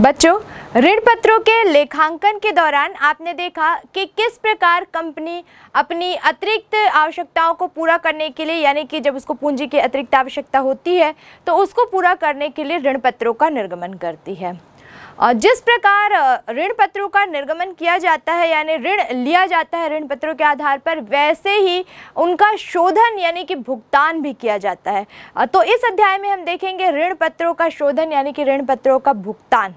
बच्चों ऋण पत्रों के लेखांकन के दौरान आपने देखा कि किस प्रकार कंपनी अपनी अतिरिक्त आवश्यकताओं को पूरा करने के लिए, यानी कि जब उसको पूंजी की अतिरिक्त आवश्यकता होती है तो उसको पूरा करने के लिए ऋण पत्रों का निर्गमन करती है। और जिस प्रकार ऋण पत्रों का निर्गमन किया जाता है, यानी ऋण लिया जाता है ऋण पत्रों के आधार पर, वैसे ही उनका शोधन, यानी कि भुगतान भी किया जाता है। तो इस अध्याय में हम देखेंगे ऋण पत्रों का शोधन, यानी कि ऋण पत्रों का भुगतान।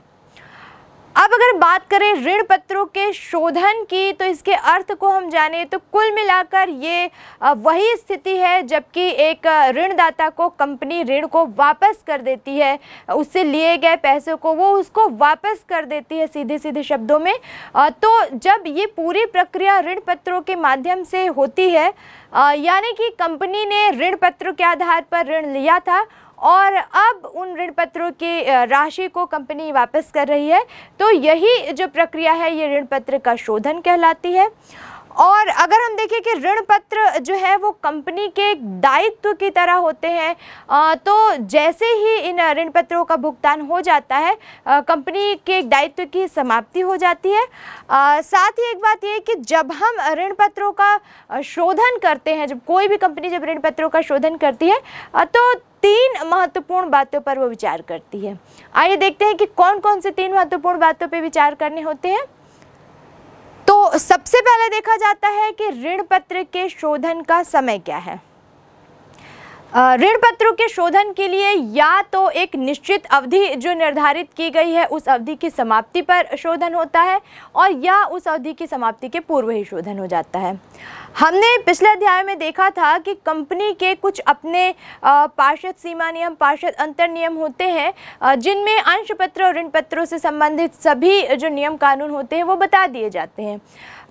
अब अगर बात करें ऋण पत्रों के शोधन की तो इसके अर्थ को हम जाने तो कुल मिलाकर ये वही स्थिति है, जबकि एक ऋणदाता को कंपनी ऋण को वापस कर देती है। उससे लिए गए पैसों को वो उसको वापस कर देती है सीधे सीधे शब्दों में। तो जब ये पूरी प्रक्रिया ऋण पत्रों के माध्यम से होती है यानी कि कंपनी ने ऋण पत्रों के आधार पर ऋण लिया था और अब उन ऋण पत्रों की राशि को कंपनी वापस कर रही है। तो यही जो प्रक्रिया है, ये ऋण पत्र का शोधन कहलाती है। और अगर हम देखें कि ऋण पत्र जो है वो कंपनी के दायित्व की तरह होते हैं तो जैसे ही इन ऋण पत्रों का भुगतान हो जाता है कंपनी के दायित्व की समाप्ति हो जाती है। साथ ही एक बात ये कि जब हम ऋण पत्रों का शोधन करते हैं, जब कोई भी कंपनी जब ऋण पत्रों का शोधन करती है तो तीन महत्वपूर्ण बातों पर वो विचार करती है। आइए देखते हैं कि कौन कौन से तीन महत्वपूर्ण बातों पर विचार करने होते हैं। तो सबसे पहले देखा जाता है कि ऋण पत्र के शोधन का समय क्या है। ऋण पत्रों के शोधन के लिए या तो एक निश्चित अवधि जो निर्धारित की गई है, उस अवधि की समाप्ति पर शोधन होता है और या उस अवधि की समाप्ति के पूर्व ही शोधन हो जाता है। हमने पिछले अध्याय में देखा था कि कंपनी के कुछ अपने पार्षद सीमा नियम, पार्षद अंतर नियम होते हैं जिनमें अंश पत्र और ऋण पत्रों से संबंधित सभी जो नियम कानून होते हैं वो बता दिए जाते हैं।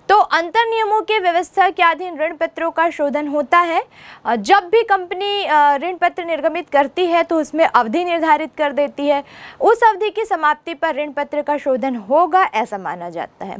तो अंतर नियमों के व्यवस्था के अधीन ऋण पत्रों का शोधन होता है। जब भी कंपनी ऋण पत्र निर्गमित करती है तो उसमें अवधि निर्धारित कर देती है। उस अवधि की समाप्ति पर ऋण पत्र का शोधन होगा, ऐसा माना जाता है।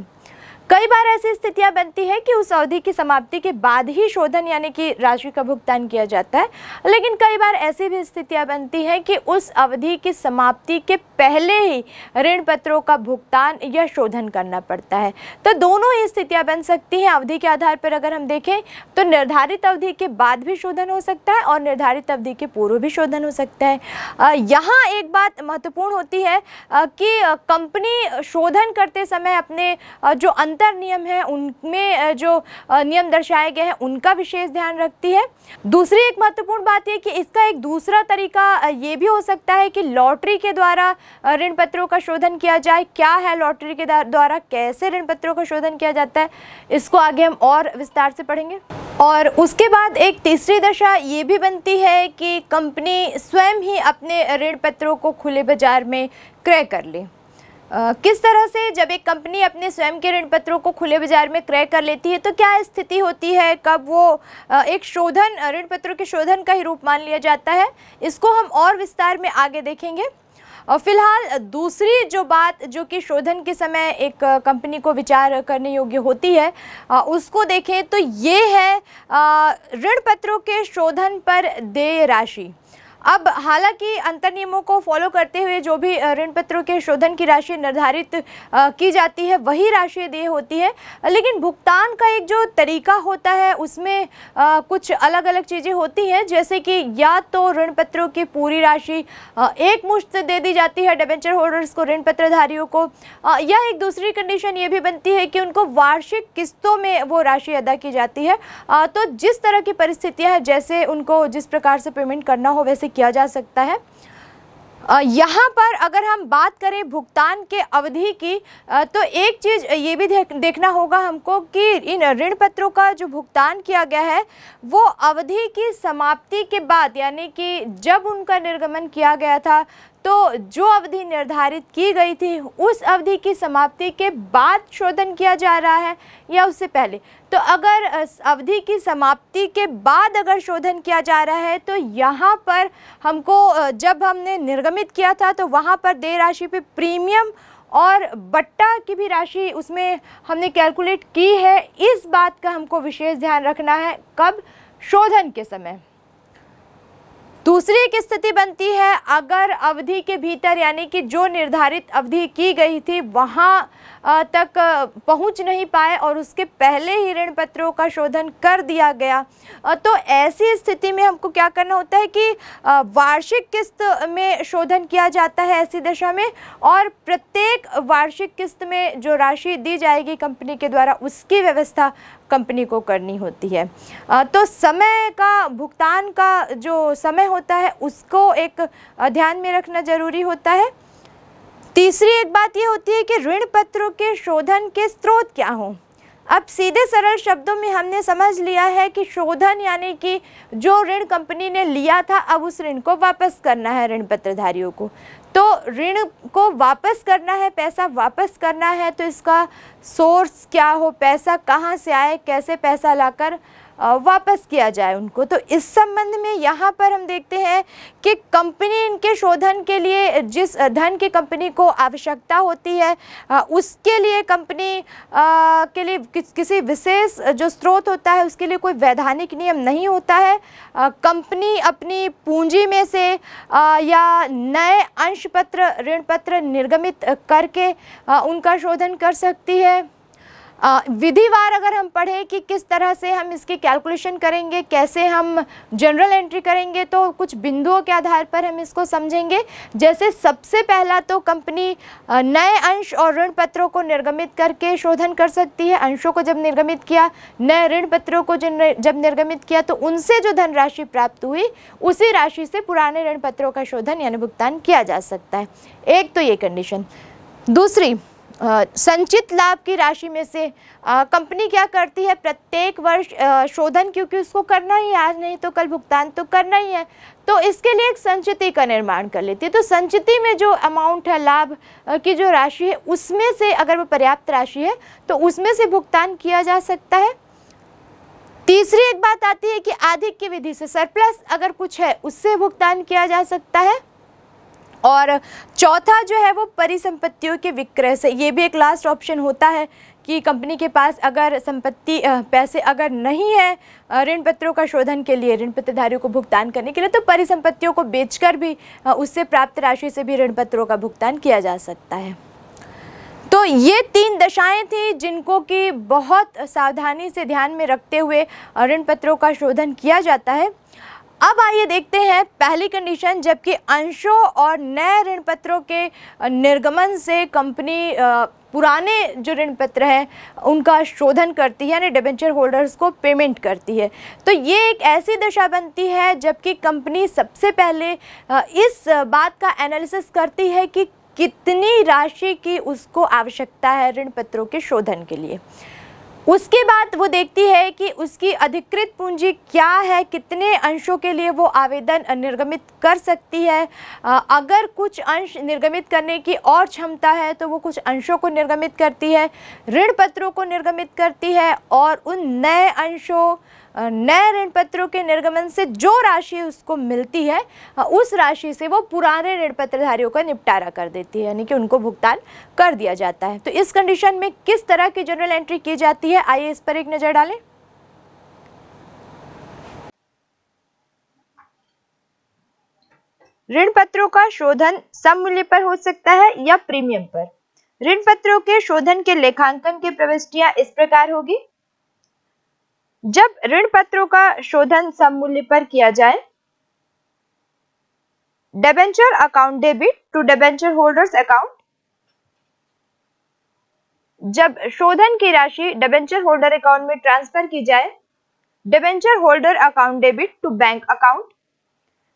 कई बार ऐसी स्थितियाँ बनती है कि उस अवधि की समाप्ति के बाद ही शोधन यानी कि राशि का भुगतान किया जाता है। लेकिन कई बार ऐसी भी स्थितियाँ बनती हैं कि उस अवधि की समाप्ति के पहले ही ऋण पत्रों का भुगतान या शोधन करना पड़ता है। तो दोनों ही स्थितियाँ बन सकती हैं। अवधि के आधार पर अगर हम देखें तो निर्धारित अवधि के बाद भी शोधन हो सकता है और निर्धारित अवधि के पूर्व भी शोधन हो सकता है। यहाँ एक बात महत्वपूर्ण होती है कि कंपनी शोधन करते समय अपने जो अंतर नियम है, उनमें जो नियम दर्शाए गए हैं, उनका विशेष ध्यान रखती है। दूसरी एक महत्वपूर्ण बात यह कि इसका एक दूसरा तरीका ये भी हो सकता है कि लॉटरी के द्वारा ऋण पत्रों का शोधन किया जाए। क्या है लॉटरी के द्वारा? कैसे ऋण पत्रों का शोधन किया जाता है? इसको आगे हम और विस्तार से पढ़ेंगे। और उसके बाद एक तीसरी दशा ये भी बनती है कि कंपनी स्वयं ही अपने ऋण पत्रों को खुले बाज़ार में क्रय कर ले। किस तरह से जब एक कंपनी अपने स्वयं के ऋण पत्रों को खुले बाज़ार में क्रय कर लेती है तो क्या स्थिति होती है? कब वो एक शोधन ऋण पत्रों के शोधन का ही रूप मान लिया जाता है? इसको हम और विस्तार में आगे देखेंगे। और फ़िलहाल, दूसरी जो बात, जो कि शोधन के समय एक कंपनी को विचार करने योग्य होती है उसको देखें तो ये है ऋण पत्रों के शोधन पर देय राशि। अब हालाँकि अंतर नियमों को फॉलो करते हुए जो भी ऋण पत्रों के शोधन की राशि निर्धारित की जाती है, वही राशि देय होती है। लेकिन भुगतान का एक जो तरीका होता है, उसमें कुछ अलग अलग चीज़ें होती हैं, जैसे कि या तो ऋण पत्रों की पूरी राशि एक मुश्त दे दी जाती है डिबेंचर होल्डर्स को, ऋण पत्रधारियों को या एक दूसरी कंडीशन ये भी बनती है कि उनको वार्षिक किस्तों में वो राशि अदा की जाती है। तो जिस तरह की परिस्थितियाँ हैं, जैसे उनको जिस प्रकार से पेमेंट करना हो, वैसे किया जा सकता है। यहाँ पर अगर हम बात करें भुगतान के अवधि की तो एक चीज़ ये भी देख, देखना होगा हमको कि इन ऋण पत्रों का जो भुगतान किया गया है वो अवधि की समाप्ति के बाद यानी कि जब उनका निर्गमन किया गया था तो जो अवधि निर्धारित की गई थी, उस अवधि की समाप्ति के बाद शोधन किया जा रहा है या उससे पहले? तो अगर अवधि की समाप्ति के बाद अगर शोधन किया जा रहा है तो यहाँ पर हमको जब हमने निर्गमित किया था तो वहाँ पर देय राशि पे प्रीमियम और बट्टा की भी राशि उसमें हमने कैलकुलेट की है। इस बात का हमको विशेष ध्यान रखना है कब? शोधन के समय। दूसरी एक स्थिति बनती है, अगर अवधि के भीतर, यानी कि जो निर्धारित अवधि की गई थी, वहाँ तक पहुँच नहीं पाए और उसके पहले ही ऋण पत्रों का शोधन कर दिया गया तो ऐसी स्थिति में हमको क्या करना होता है कि वार्षिक किस्त में शोधन किया जाता है ऐसी दशा में और प्रत्येक वार्षिक किस्त में जो राशि दी जाएगी कंपनी के द्वारा, उसकी व्यवस्था कंपनी को करनी होती है। तो समय का, भुगतान का जो समय होता है, उसको एक ध्यान में रखना ज़रूरी होता है। तीसरी एक बात ये होती है कि ऋण पत्रों के शोधन के स्रोत क्या हों? अब सीधे सरल शब्दों में हमने समझ लिया है कि शोधन यानी कि जो ऋण कंपनी ने लिया था, अब उस ऋण को वापस करना है ऋण पत्रधारियों को। तो ऋण को वापस करना है, पैसा वापस करना है तो इसका सोर्स क्या हो, पैसा कहाँ से आए, कैसे पैसा लाकर वापस किया जाए उनको। तो इस संबंध में यहाँ पर हम देखते हैं कि कंपनी इनके शोधन के लिए जिस धन की कंपनी को आवश्यकता होती है उसके लिए कंपनी के लिए किस, किसी विशेष जो स्रोत होता है उसके लिए कोई वैधानिक नियम नहीं होता है। कंपनी अपनी पूंजी में से या नए अंश पत्र ऋण पत्र निर्गमित करके उनका शोधन कर सकती है। विधिवार अगर हम पढ़ें कि किस तरह से हम इसकी कैलकुलेशन करेंगे, कैसे हम जनरल एंट्री करेंगे तो कुछ बिंदुओं के आधार पर हम इसको समझेंगे। जैसे सबसे पहला तो कंपनी नए अंश और ऋण पत्रों को निर्गमित करके शोधन कर सकती है। अंशों को जब निर्गमित किया, नए ऋण पत्रों को जब निर्गमित किया तो उनसे जो धनराशि प्राप्त हुई, उसी राशि से पुराने ऋण पत्रों का शोधन यानी भुगतान किया जा सकता है। एक तो ये कंडीशन दूसरी संचित लाभ की राशि में से कंपनी क्या करती है? प्रत्येक वर्ष शोधन क्योंकि उसको करना ही आज नहीं तो कल भुगतान तो करना ही है। तो इसके लिए एक संचिति का निर्माण कर लेती है। तो संचिति में जो अमाउंट है, लाभ की जो राशि है, उसमें से अगर वो पर्याप्त राशि है तो उसमें से भुगतान किया जा सकता है। तीसरी एक बात आती है कि आधिक की विधि से सरप्लस अगर कुछ है, उससे भुगतान किया जा सकता है। और चौथा जो है वो परिसंपत्तियों के विक्रय से, ये भी एक लास्ट ऑप्शन होता है कि कंपनी के पास अगर संपत्ति पैसे अगर नहीं है ऋण पत्रों का शोधन के लिए, ऋण पत्रधारियों को भुगतान करने के लिए तो परिसंपत्तियों को बेचकर भी उससे प्राप्त राशि से भी ऋण पत्रों का भुगतान किया जा सकता है। तो ये तीन दशाएँ थी जिनको कि बहुत सावधानी से ध्यान में रखते हुए ऋण पत्रों का शोधन किया जाता है। अब आइए देखते हैं पहली कंडीशन जबकि अंशों और नए ऋण पत्रों के निर्गमन से कंपनी पुराने जो ऋण पत्र हैं, उनका शोधन करती है, यानी डिबेंचर होल्डर्स को पेमेंट करती है। तो ये एक ऐसी दशा बनती है, जबकि कंपनी सबसे पहले इस बात का एनालिसिस करती है कि कितनी राशि की उसको आवश्यकता है ऋण पत्रों के शोधन के लिए। उसके बाद वो देखती है कि उसकी अधिकृत पूंजी क्या है, कितने अंशों के लिए वो आवेदन निर्गमित कर सकती है। अगर कुछ अंश निर्गमित करने की और क्षमता है तो वो कुछ अंशों को निर्गमित करती है, ऋण पत्रों को निर्गमित करती है और उन नए अंशों नए ऋण पत्रों के निर्गमन से जो राशि उसको मिलती है उस राशि से वो पुराने ऋण पत्रधारियों का निपटारा कर देती है, यानी कि उनको भुगतान कर दिया जाता है। तो इस कंडीशन में किस तरह की जनरल एंट्री की जाती है? आइए इस पर एक नज़र डालें। ऋण पत्रों का शोधन सम मूल्य पर हो सकता है या प्रीमियम पर? ऋण पत्रों के शोधन के लेखांकन की प्रविष्टियाँ इस प्रकार होगी। जब ऋण पत्रों का शोधन सम मूल्य पर किया जाए debenture account debit to debenture holders account जब शोधन की राशि डेबेंचर होल्डर अकाउंट में ट्रांसफ़र की जाए debenture holder account debit to bank account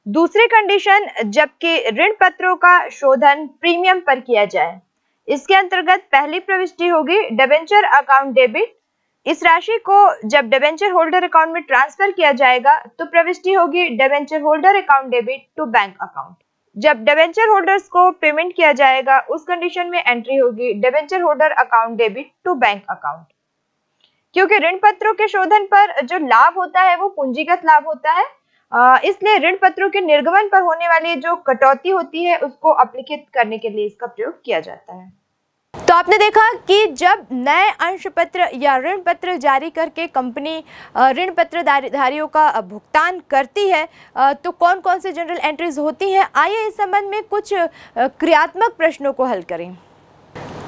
दूसरी कंडीशन जबकि ऋण पत्रों का शोधन प्रीमियम पर किया जाए। इसके अंतर्गत पहली प्रविष्टि होगी डेबेंचर अकाउंट डेबिट इस राशि को जब डेबेंचर होल्डर अकाउंट में ट्रांसफ़र किया जाएगा तो प्रविष्टि होगी debenture holder account debit to bank account जब डेबेंचर होल्डर्स को पेमेंट किया जाएगा, उस कंडीशन में एंट्री होगी debenture holder account debit to bank account क्योंकि ऋण पत्रों के शोधन पर जो लाभ होता है, वो पूंजीगत लाभ होता है। इसलिए ऋण पत्रों के निर्गमन पर होने वाली जो कटौती होती है, उसको अप्लिखित करने के लिए इसका प्रयोग किया जाता है। तो आपने देखा कि जब नए अंश पत्र या ऋण पत्र जारी करके कंपनी ऋण पत्र धारियों का भुगतान करती है तो कौन कौन से जनरल एंट्रीज होती हैं? आइए इस संबंध में कुछ क्रियात्मक प्रश्नों को हल करें।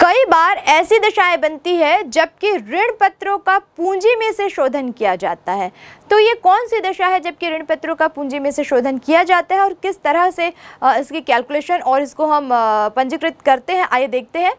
कई बार ऐसी दशाएँ बनती है जबकि ऋण पत्रों का पूंजी में से शोधन किया जाता है। तो ये कौन सी दशा है जबकि ऋण पत्रों का पूंजी में से शोधन किया जाता है और किस तरह से इसकी कैलकुलेशन और इसको हम पंजीकृत करते हैं? आइए देखते हैं।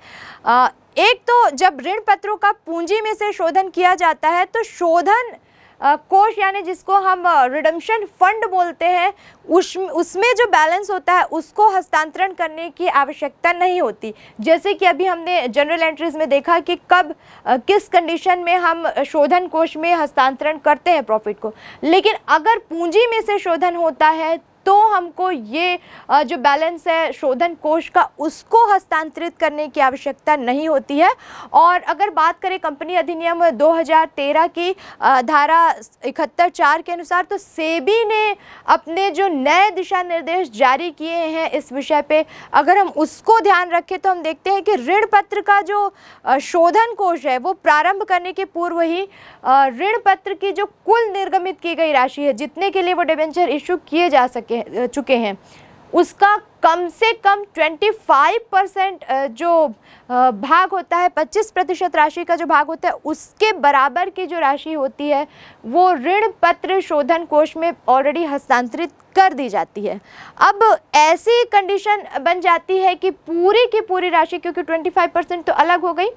एक तो जब ऋण पत्रों का पूंजी में से शोधन किया जाता है तो शोधन कोष यानी जिसको हम रिडम्शन फंड बोलते हैं, उस, उसमें जो बैलेंस होता है, उसको हस्तांतरण करने की आवश्यकता नहीं होती। जैसे कि अभी हमने जनरल एंट्रीज में देखा कि कब किस कंडीशन में हम शोधन कोष में हस्तांतरण करते हैं प्रॉफिट को। लेकिन अगर पूंजी में से शोधन होता है तो हमको ये जो बैलेंस है, शोधन कोष का, उसको हस्तांतरित करने की आवश्यकता नहीं होती है। और अगर बात करें कंपनी अधिनियम 2013 की धारा इकहत्तर चार के अनुसार तो सेबी ने अपने जो नए दिशा निर्देश जारी किए हैं इस विषय पे। अगर हम उसको ध्यान रखें तो हम देखते हैं कि ऋण पत्र का जो शोधन कोष है, वो प्रारंभ करने के पूर्व ही ऋण पत्र की जो कुल निर्गमित की गई राशि है, जितने के लिए वो डिवेंचर इशू किए जा सके चुके चुके हैं। उसका कम से कम 25 परसेंट जो भाग होता है 25 प्रतिशत राशि का जो भाग होता है, उसके बराबर की जो राशि होती है, वो ऋण पत्र शोधन कोष में ऑलरेडी हस्तांतरित कर दी जाती है। अब ऐसी कंडीशन बन जाती है कि पूरी की पूरी राशि, क्योंकि 25 परसेंट तो अलग हो गई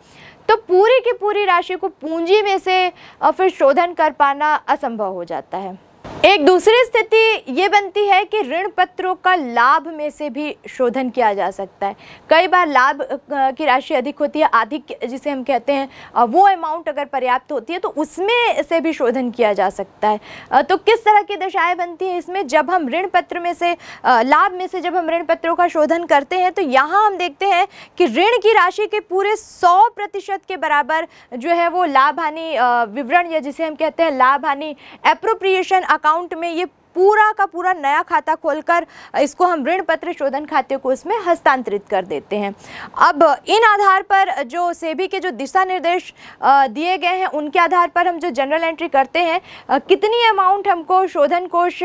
तो पूरी की पूरी राशि को पूंजी में से फिर शोधन कर पाना असंभव हो जाता है। एक दूसरी स्थिति ये बनती है कि ऋण पत्रों का लाभ में से भी शोधन किया जा सकता है। कई बार लाभ की राशि अधिक होती है, अधिक जिसे हम कहते हैं वो अमाउंट अगर पर्याप्त होती है तो उसमें से भी शोधन किया जा सकता है। तो किस तरह की दशाएँ बनती हैं इसमें? जब हम ऋण पत्र में से लाभ में से जब हम ऋण पत्रों का शोधन करते हैं तो यहाँ हम देखते हैं कि ऋण की राशि के पूरे सौ प्रतिशत के बराबर जो है वो लाभ हानि विवरण या जिसे हम कहते हैं लाभ हानि अप्रोप्रिएशन अकाउंट में ये पूरा का पूरा नया खाता खोलकर इसको हम ऋण पत्र शोधन खाते को इसमें हस्तांतरित कर देते हैं। अब इन आधार पर जो सेबी के जो दिशा निर्देश दिए गए हैं, उनके आधार पर हम जो जनरल एंट्री करते हैं कितनी अमाउंट हमको शोधन कोष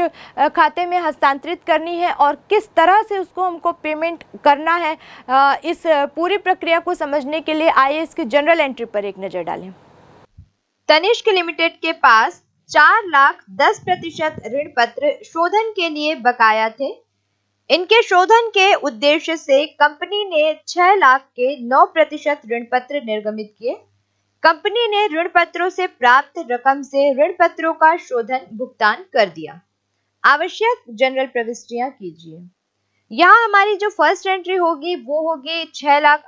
खाते में हस्तांतरित करनी है और किस तरह से उसको हमको पेमेंट करना है इस पूरी प्रक्रिया को समझने के लिए आइए इसकी जनरल एंट्री पर एक नज़र डालें। तनिष्क लिमिटेड के पास चार लाख दस प्रतिशत ऋण पत्र शोधन के लिए बकाया थे। इनके शोधन के उद्देश्य से कंपनी ने छह लाख के नौ प्रतिशत ऋण पत्र निर्गमित किए। कंपनी ने ऋण पत्रों से प्राप्त रकम से ऋण पत्रों का शोधन भुगतान कर दिया। आवश्यक जनरल प्रविष्टियाँ कीजिए। यहाँ हमारी जो फ़र्स्ट एंट्री होगी, वो होगी छह लाख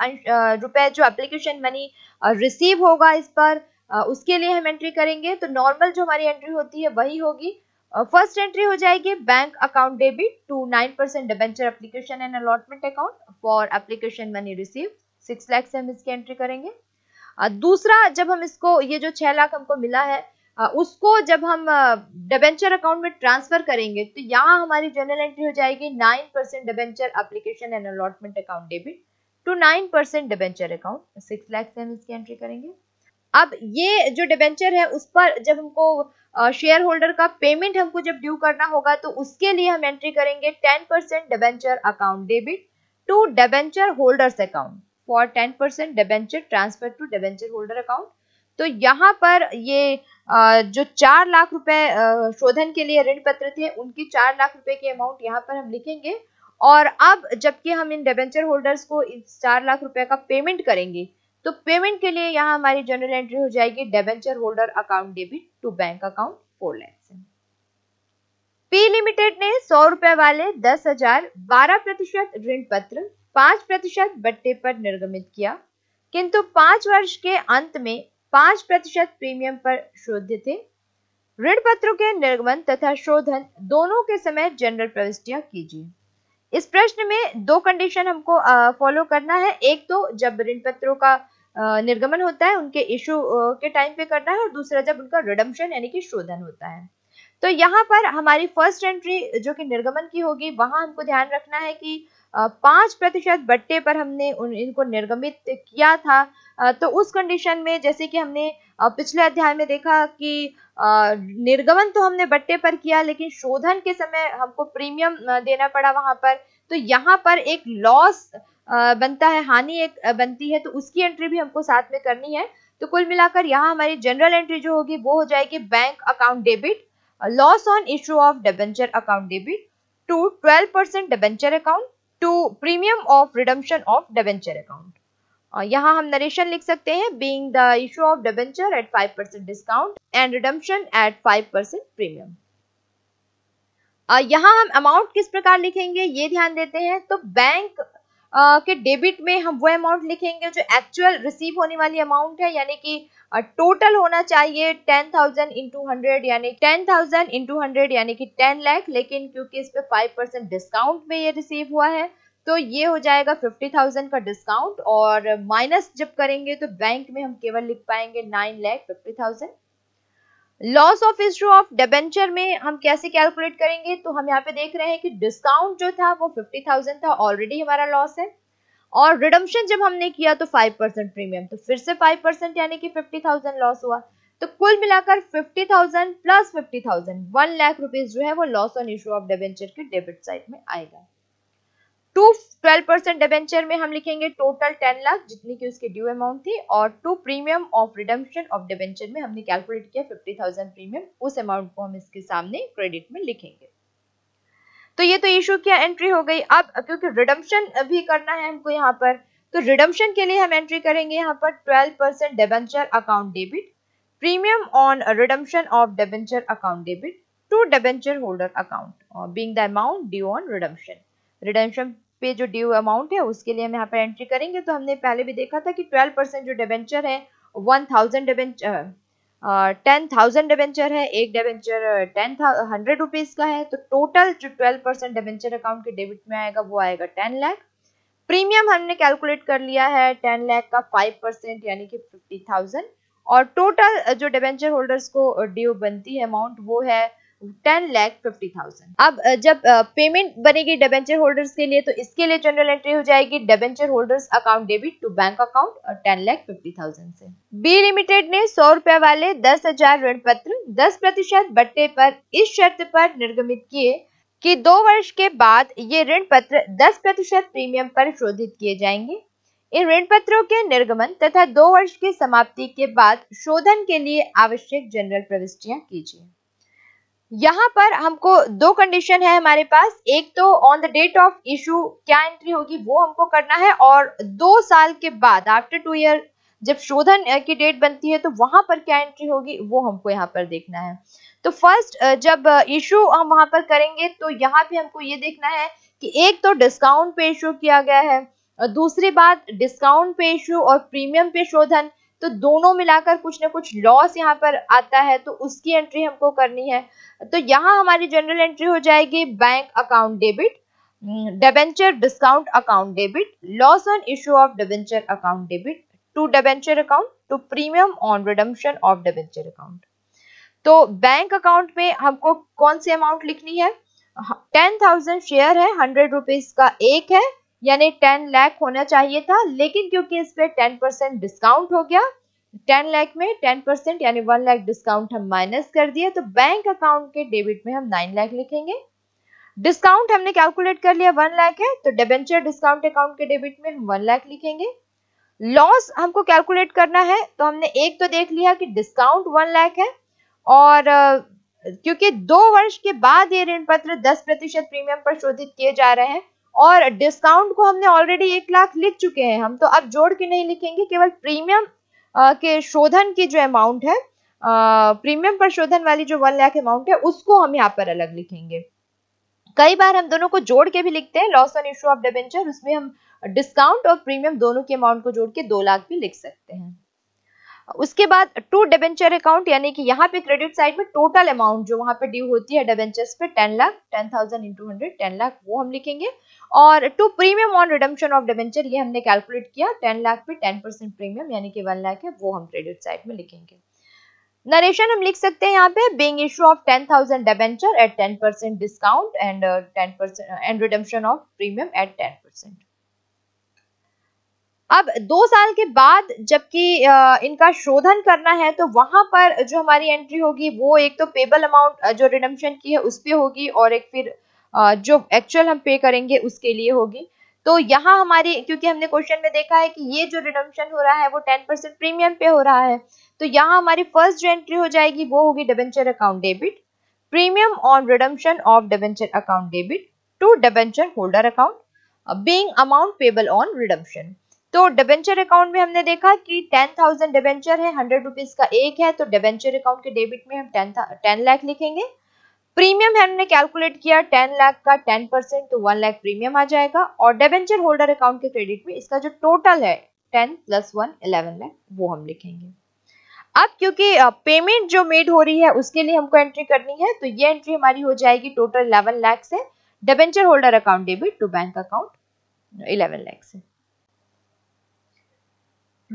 रुपए जो एप्लीकेशन मनी रिसीव होगा इस पर। उसके लिए हम एंट्री करेंगे। तो नॉर्मल जो हमारी एंट्री होती है, वही होगी। फ़र्स्ट एंट्री हो जाएगी bank account debit to nine percent debenture application and allotment account for application money receive six lakh से हम इसकी एंट्री करेंगे। दूसरा, जब हम इसको, ये जो छह लाख हमको मिला है उसको जब हम डिबेंचर अकाउंट में ट्रांसफ़र करेंगे तो यहाँ हमारी जनरल एंट्री हो जाएगी nine percent debenture application and allotment account debit to nine percent debenture account six lakh से हम इसकी एंट्री करेंगे। अब ये जो डिबेंचर है, उस पर जब हमको शेयर होल्डर का पेमेंट हमको जब ड्यू करना होगा तो उसके लिए हम एंट्री करेंगे ten percent debenture account debit to debenture holders account for ten percent debenture transfer to debenture holder account तो यहाँ पर ये जो चार लाख रुपए शोधन के लिए ऋण पत्र थे, उनकी चार लाख रुपए की अमाउंट यहाँ पर हम लिखेंगे। और अब जबकि हम इन डिबेंचर होल्डर्स को इस चार लाख रुपए का पेमेंट करेंगे तो पेमेंट के लिए यहाँ हमारी जनरल एंट्री हो जाएगी debenture holder account debit to bank account four lakhs P limited ने सौ रुपए वाले दस हज़ार बारह प्रतिशत ऋण पत्र, पाँच प्रतिशत बट्टे पर निर्गमित किया। किंतु पाँच वर्ष के अंत में पाँच प्रतिशत प्रीमियम पर शोध्य थे। ऋण पत्रों के निर्गमन तथा शोधन दोनों के समय जनरल प्रविष्टियाँ कीजिए। इस प्रश्न में दो कंडीशन हमको फॉलो करना है। एक तो जब ऋण पत्रों का निर्गमन होता है, उनके इशू के टाइम पे करना है और दूसरा जब उनका रिडम्शन यानी कि शोधन होता है। तो यहाँ पर हमारी फ़र्स्ट एंट्री जो कि निर्गमन की होगी, वहाँ हमको ध्यान रखना है कि पाँच प्रतिशत बट्टे पर हमने उन, इनको निर्गमित किया था। तो उस कंडीशन में जैसे कि हमने पिछले अध्याय में देखा कि निर्गमन तो हमने बट्टे पर किया, लेकिन शोधन के समय हमको प्रीमियम देना पड़ा वहाँ पर। तो यहाँ पर एक लॉस बनता है, हानि एक बनती है तो उसकी एंट्री भी हमको साथ में करनी है। तो कुल मिलाकर यहाँ हमारी जनरल एंट्री जो होगी, वो हो जाएगी bank account debit loss on issue of debenture account debit to 12 percent debenture account to premium of redemption of debenture account यहाँ हम नरेशन लिख सकते हैं being the issue of debenture at 5 percent discount and redemption at 5 percent premium यहाँ हम amount किस प्रकार लिखेंगे, ये ध्यान देते हैं तो बैंक के डेबिट में हम वो अमाउंट लिखेंगे जो एक्चुअल रिसीव होने वाली अमाउंट है, यानी कि टोटल होना चाहिए टेन थाउज़ेंड इंटू हंड्रेड यानी टेन थाउज़ेंड इंटू हंड्रेड यानी कि टेन लाख लेकिन क्योंकि इस पे फाइव परसेंट डिस्काउंट में ये रिसीव हुआ है तो ये हो जाएगा फिफ्टी थाउज़ेंड का डिस्काउंट और माइनस जब करेंगे तो बैंक में हम केवल लिख पाएँगे nine lakh fifty thousand loss of issue of debenture में हम कैसे कैलकुलेट करेंगे? तो हम यहाँ पे देख रहे हैं कि डिस्काउंट जो था वो फिफ्टी थाउज़ेंड था ऑलरेडी हमारा लॉस है। और रिडम्शन जब हमने किया तो फाइव परसेंट प्रीमियम तो फिर से फाइव परसेंट यानी कि फिफ्टी थाउज़ेंड लॉस हुआ। तो कुल मिलाकर fifty thousand plus fifty thousand one lakh rupees जो है वो loss on issue of debenture के डेबिट साइड में आएगा। टू ट्वेल्व परसेंट डिबेंचर में हम लिखेंगे टोटल टेन लाख, जितनी की उसकी ड्यू अमाउंट थी, और to premium of redemption of debenture में हमने कैलकुलेट किया फिफ्टी थाउज़ेंड प्रीमियम उस अमाउंट को हम इसके सामने क्रेडिट में लिखेंगे। तो ये तो इशू क्या एंट्री हो गई। अब क्योंकि रिडम्पशन भी करना है हमको यहाँ पर तो रिडम्पशन के लिए हम एंट्री करेंगे यहाँ पर twelve percent debenture account debit premium on redemption of debenture account debit to debenture holder account being the amount due on redemption redemption पे जो ड्यू अमाउंट है, उसके लिए हम यहाँ पर एंट्री करेंगे। तो हमने पहले भी देखा था कि 12 परसेंट जो डिबेंचर है one thousand debenture ten thousand debenture है, एक डिबेंचर टेन हंड्रेड रुपीज़ का है। तो टोटल जो ट्वेल्व परसेंट डिबेंचर अकाउंट के डेबिट में आएगा, वो आएगा टेन लाख प्रीमियम हमने कैलकुलेट कर लिया है टेन लाख का फाइव परसेंट यानी कि फिफ्टी थाउज़ेंड और टोटल जो डिबेंचर होल्डर्स को ड्यू बनती है अमाउंट वो है टेन लैख फिफ्टी थाउज़ेंड। अब जब पेमेंट बनेगी डेबेंचर होल्डर्स के लिए तो इसके लिए जनरल एंट्री हो जाएगी debenture holders account debit to bank account और टेन लैख फिफ्टी थाउज़ेंड से। बी लिमिटेड ने सौ रुपए वाले दस हज़ार ऋण पत्र दस प्रतिशत बट्टे पर इस शर्त पर निर्गमित किए कि दो वर्ष के बाद ये ऋण पत्र दस प्रतिशत प्रीमियम पर शोधित किए जाएँगे। इन ऋण पत्रों के निर्गमन तथा दो वर्ष की समाप्ति के बाद शोधन के लिए आवश्यक जनरल प्रविष्टियाँ कीजिए। यहाँ पर हमको दो कंडीशन है हमारे पास। एक तो on the date of issue क्या एंट्री होगी, वो हमको करना है और दो साल के बाद आफ्टर टू ईयर जब शोधन की डेट बनती है तो वहाँ पर क्या एंट्री होगी, वो हमको यहाँ पर देखना है। तो फ़र्स्ट जब इशू हम वहाँ पर करेंगे तो यहाँ भी हमको ये देखना है कि एक तो डिस्काउंट पे इशू किया गया है दूसरी बात डिस्काउंट पे इशू और प्रीमियम पे शोधन तो दोनों मिलाकर कुछ ना कुछ लॉस यहाँ पर आता है तो उसकी एंट्री हमको करनी है। तो यहाँ हमारी जनरल एंट्री हो जाएगी bank account debit debenture discount account debit loss on issue of debenture account debit to debenture account to premium on redemption of debenture account तो बैंक अकाउंट में हमको कौन सी अमाउंट लिखनी है? टेन थाउज़ेंड शेयर है हंड्रेड रुपीज़ का एक है यानी टेन लाख होना चाहिए था, लेकिन क्योंकि इस पे टेन परसेंट डिस्काउंट हो गया, टेन लाख में टेन परसेंट यानी वन लाख डिस्काउंट हम माइनस कर दिए तो बैंक अकाउंट के डेबिट में हम नाइन लाख लिखेंगे। डिस्काउंट हमने कैलकुलेट कर लिया वन लाख है तो डेबेंचर डिस्काउंट अकाउंट के डेबिट में हम वन लाख लिखेंगे। लॉस हमको कैलकुलेट करना है तो हमने एक तो देख लिया कि डिस्काउंट वन लाख है, और क्योंकि दो वर्ष के बाद ये ऋण पत्र दस प्रतिशत प्रीमियम पर शोधित किए जा रहे हैं और डिस्काउंट को हमने ऑलरेडी एक लाख लिख चुके हैं हम तो अब जोड़ के नहीं लिखेंगे, केवल प्रीमियम के शोधन की जो अमाउंट है प्रीमियम पर शोधन वाली जो वन लाख अमाउंट है, उसको हम यहाँ पर अलग लिखेंगे। कई बार हम दोनों को जोड़ के भी लिखते हैं loss on issue of debenture उसमें हम डिस्काउंट और प्रीमियम दोनों के अमाउंट को जोड़ के दो लाख भी लिख सकते हैं। उसके बाद टू डिबेंचर अकाउंट यानी कि यहाँ पे क्रेडिट साइड में टोटल अमाउंट जो वहाँ पे ड्यू होती है डिबेंचर्स पे ten lakh ten thousand into hundred ten lakh वो हम लिखेंगे। और to premium on redemption of debenture ये हमने कैलकुलेट किया टेन लाख पे टेन परसेंट प्रीमियम यानी कि वन लाख है, वो हम क्रेडिट साइड में लिखेंगे। नरेशन हम लिख सकते हैं यहाँ पे being issue of ten thousand debenture at ten percent discount and ten percent and redemption of premium at ten percent अब दो साल के बाद जबकि इनका शोधन करना है तो वहाँ पर जो हमारी एंट्री होगी, वो एक तो पेबल अमाउंट जो रिडम्शन की है, उस पर होगी और एक फिर जो एक्चुअल हम पे करेंगे, उसके लिए होगी। तो यहाँ हमारी, क्योंकि हमने क्वेश्चन में देखा है कि ये जो रिडम्शन हो रहा है, वो टेन परसेंट प्रीमियम पे हो रहा है तो यहाँ हमारी फ़र्स्ट जो एंट्री हो जाएगी, वो होगी debenture account debit premium on redemption of debenture account debit to debenture holder account being amount payable on redemption तो डिबेंचर अकाउंट में हमने देखा कि टेन थाउज़ेंड डिबेंचर है हंड्रेड रुपीज़ का एक है तो डिबेंचर अकाउंट के डेबिट में हम टेन टेन लाख लिखेंगे। प्रीमियम हमने कैलकुलेट किया टेन लाख का टेन परसेंट तो वन लाख प्रीमियम आ जाएगा। और डिबेंचर होल्डर अकाउंट के क्रेडिट में इसका जो टोटल है ten plus one eleven lakh वो हम लिखेंगे। अब क्योंकि पेमेंट जो मेड हो रही है, उसके लिए हमको एंट्री करनी है तो ये एंट्री हमारी हो जाएगी टोटल इलेवन लाख से। Debenture holder account debit to bank account eleven lakh से।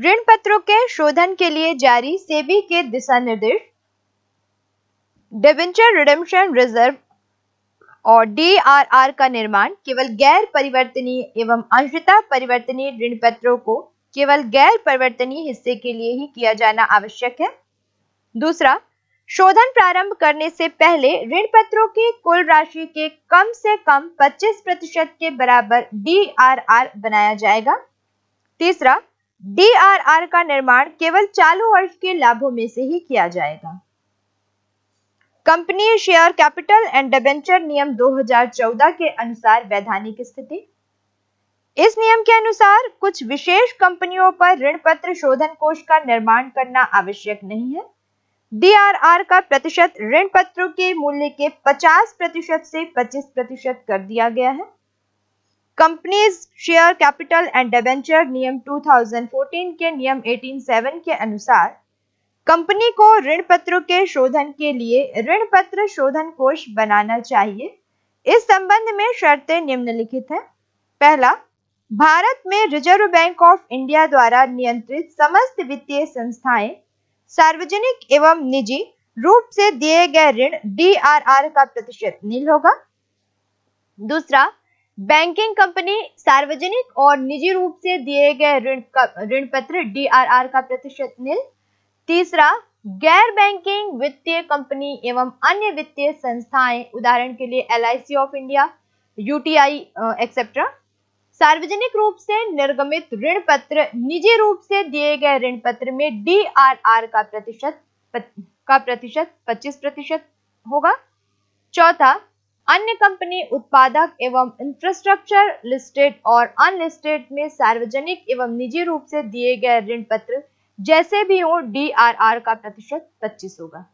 ऋण पत्रों के शोधन के लिए जारी सेबी के दिशा निर्देश डिवेंचर रिडेम्पशन रिज़र्व और डीआरआर का निर्माण केवल गैर परिवर्तनीय एवं अंशतः परिवर्तनीय ऋण पत्रों को केवल गैर परिवर्तनीय हिस्से के लिए ही किया जाना आवश्यक है। दूसरा, शोधन प्रारंभ करने से पहले ऋण पत्रों की कुल राशि के कम से कम 25 प्रतिशत के बराबर डीआरआर बनाया जाएगा। तीसरा डीआरआर का निर्माण केवल चालू वर्ष के लाभों में से ही किया जाएगा। Company share capital and debenture नियम 2014 के अनुसार वैधानिक स्थिति। इस नियम के अनुसार कुछ विशेष कंपनियों पर ऋण पत्र शोधन कोष का निर्माण करना आवश्यक नहीं है। डीआरआर का प्रतिशत ऋण पत्रों के मूल्य के 50 प्रतिशत से 25 प्रतिशत कर दिया गया है। Companies share capital and debenture नियम 2014 के नियम 187 के अनुसार कंपनी को ऋण पत्रों के शोधन के लिए ऋण पत्र शोधन कोष बनाना चाहिए। इस संबंध में शर्तें निम्नलिखित है। पहला, भारत में रिज़र्व बैंक ऑफ़ इंडिया द्वारा नियंत्रित समस्त वित्तीय संस्थाएँ सार्वजनिक एवं निजी रूप से दिए गए ऋण डीआरआर का प्रतिशत नील होगा। दूसरा बैंकिंग कंपनी सार्वजनिक और निजी रूप से दिए गए ऋण ऋण पत्र डीआरआर का प्रतिशत नील तीसरा, गैर बैंकिंग वित्तीय कंपनी एवं अन्य वित्तीय संस्थाएँ, उदाहरण के लिए LIC of India UTI etcetera सार्वजनिक रूप से निर्गमित ऋण पत्र, निजी रूप से दिए गए ऋण पत्र में डीआरआर का प्रतिशत का प्रतिशत 25 प्रतिशत होगा। चौथा अन्य कंपनी उत्पादक एवं इंफ्रास्ट्रक्चर लिस्टेड और अनलिस्टेड में सार्वजनिक एवं निजी रूप से दिए गए ऋण पत्र जैसे भी हो डीआरआर का प्रतिशत 25 होगा।